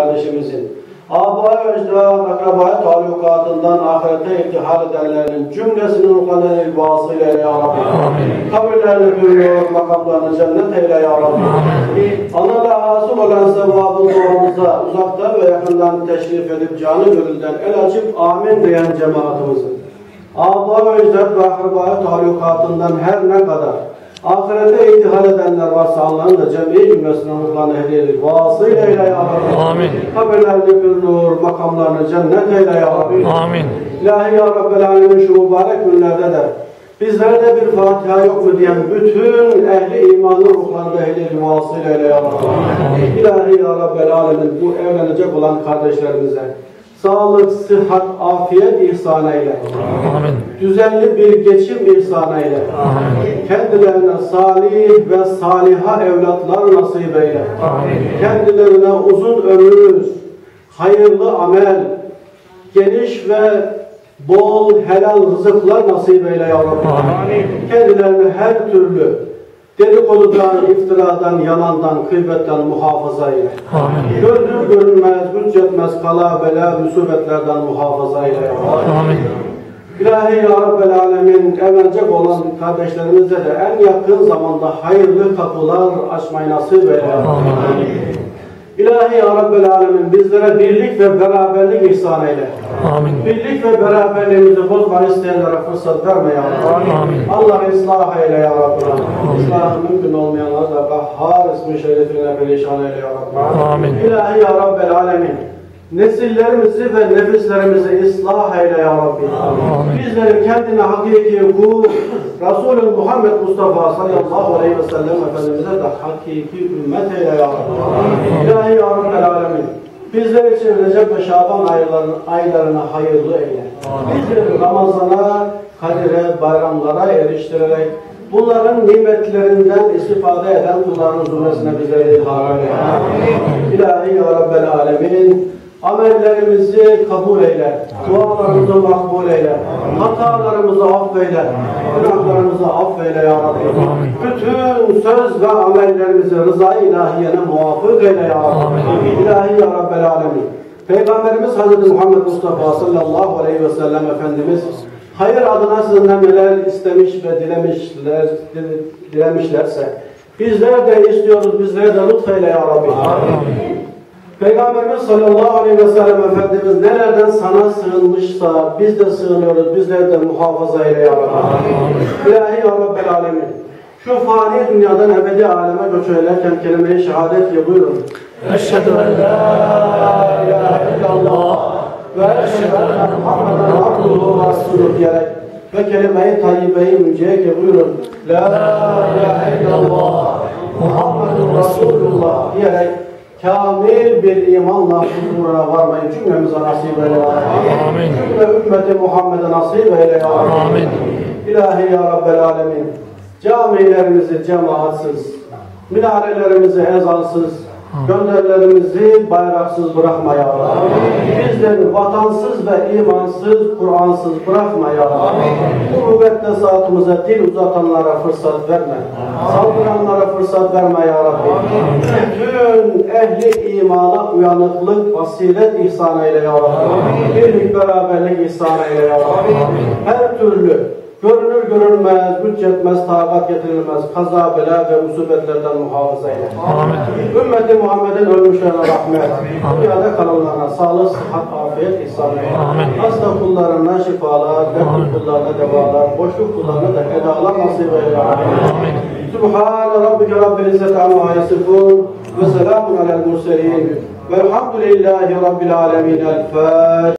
kardeşimizin aba ecdad akrabaya talukatından ahirete irtihal edenlerin cümlesinin ruhlarını vasıyla eyle ya Rabbi. Kabirlerini bürüyor, makamlarını cennet eyle ya Rabbi. Anada hasıl olan sevabın duamıza uzaktan ve yakından teşrif edip canı gönülden el açıp amin diyen cemaatimizin. Aba ecdad ve akrabaya talukatından her ne kadar ahirete ihtihal edenler varsa Allah'ın da cem'i cümlesinin ruhlarını hediye edip vasıyla eyle ya Rabbi. Amin. Kabirlerini bir nur, makamlarını cennet eyle ya Rabbi. Amin. İlahi ya Rabbel Alemin şu mübarek günlerde de bizlerde bir Fatiha yok mu diyen bütün ehli imanın ruhlarında ehli vasıl eyle ya Rabbi. İlahi ya Rabbel Alemin bu evlenecek olan kardeşlerimize sağlık, sıhhat, afiyet ihsan eyle. Amin. Düzenli bir geçim ihsan eyle. Kendilerine salih ve saliha evlatlar nasip eyle. Kendilerine uzun ömür, hayırlı amel, geniş ve bol helal rızıklar nasip eyle ya Rabbi. Kendilerini her türlü dedikodudan, iftiradan, yalandan, gıybetten muhafaza eyle. Amin. Görünür görünmez, güç yetmez, kala, bela, musibetlerden muhafaza eyle. Amin. İlahi Ya Rabbel Alemin evlenecek olan kardeşlerimize de en yakın zamanda hayırlı kapılar açmayı nasip eyle. İlahi Ya Rabbel Alemin bizlere birlik ve beraberlik ihsan eyle. Amin. Birlik ve beraberliğimizi bozma isteyenlere fırsat verme ya Rabbi. Amin. Allah ıslah eyle ya Rabbi. İslah mümkün olmayanlar da Gahhar ismi şerifine perişan eyle ya Rabbi. Amin. İlahi Ya Rabbel Alemin. Nesillerimizi ve nefislerimizi ıslah eyle ya Rabbi. Bizleri kendine hakiki kul, Resulü Muhammed Mustafa sallallahu aleyhi ve sellem Efendimiz'e de hakiki ümmet eyle ya Rabbi. İlahi Ya Rabbel Alemin. Bizler için Recep ve Şaban aylarına, aylarına hayırlı eyle. Bizleri Ramazan'a, Kadir'e, bayramlara eriştirerek bunların nimetlerinden istifade eden kulların zümresine bizleri ilhar eyle. İlahi Ya Rabbel Alemin. Amellerimizi kabul eyle. Dualarımızı makbul eyle. Hatalarımızı affeyle. Günahlarımızı affeyle ya Rabbi. Bütün söz ve amellerimizi rıza-i ilahiyene muvafık eyle ya Rabbi. İlahi ya Rabbel Alemin. Peygamberimiz Hazreti Muhammed Mustafa sallallahu aleyhi ve sellem Efendimiz hayır adına sizden neler istemiş ve dilemişler, dilemişlerse bizler de istiyoruz, bizlere de lütfeyle ya Rabbi. Peygamberimiz sallallahu aleyhi ve sellem Efendimiz nelerden sana sığınmışsa biz de sığınıyoruz, bizleri de muhafaza eyle ya Rabbi. İlahi ya Rabbel Alemin. Şu fani dünyadan ebedi aleme göç ederken kelime-i şehadet ile buyurun. Eşhedü en la ilahe illallah ve eşhedü enne Muhammeden abduhu ve resulü diyerek ve kelime-i tayyibeyi münceye buyurun. La ilahe illallah Muhammedun Resulullah diyerek kamil bir imanla huzuruna varmayı cümlemize nasip eyle ya Rabbi. Amin. Cümle ümmeti Muhammed'e nasip eyle ya Rabbi. Amin. İlahi ya Rabbel Alemin. Camilerimizi cemaatsiz, minarelerimizi ezansız, gönderlerimizi bayraksız bırakma ya Rabbi. Bizleri vatansız ve imansız, Kur'ansız bırakma ya Rabbi. Bu müqeddesatımıza dil uzatanlara fırsat verme. Saldıranlara fırsat verme ya Rabbi. Bütün ehli imana uyanıklık, basiret ihsan eyle ya Rabbi. Birlik beraberlik ihsan eyle ya Rabbi. Her türlü Görünür görünmez, güç yetmez, takat getirilmez, kaza, bela ve musibetlerden muhafaza eyle. Amin. Ümmeti Muhammed'in ölmüşlerine rahmet, dünyada kalanlarına sağlık, sıhhat, afiyet ihsan eyle. Hasta kullarına şifalar, dertli kullarına devalar, boşluk kullarına da edalar nasip eyle. Amin. Subhane Rabbike Rabbil İzzeti Amma Yasifun ve selamun alel murselin velhamdülillahi Rabbil Alemin. El Fatiha.